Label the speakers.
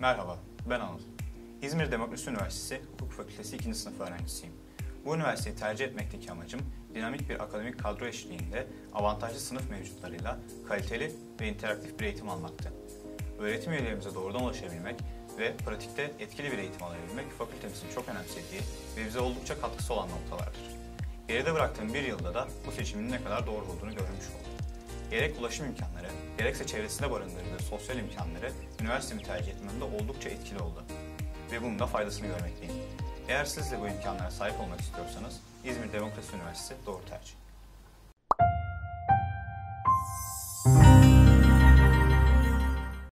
Speaker 1: Merhaba, ben Anıl. İzmir Demokrasi Üniversitesi Hukuk Fakültesi 2. sınıf öğrencisiyim. Bu üniversiteyi tercih etmekteki amacım, dinamik bir akademik kadro eşliğinde avantajlı sınıf mevcutlarıyla kaliteli ve interaktif bir eğitim almaktı. Öğretim üyelerimize doğrudan ulaşabilmek ve pratikte etkili bir eğitim alabilmek fakültemizin çok önemsediği ve bize oldukça katkısı olan noktalardır. Geride bıraktığım bir yılda da bu seçimin ne kadar doğru olduğunu görmüş oldum. Gerek ulaşım imkanları, gerekse çevresinde barındırdığı sosyal imkanları üniversitemi tercih etmemde oldukça etkili oldu. Ve bunun da faydasını görmekteyim. Eğer siz de bu imkanlara sahip olmak istiyorsanız İzmir Demokrasi Üniversitesi doğru tercih.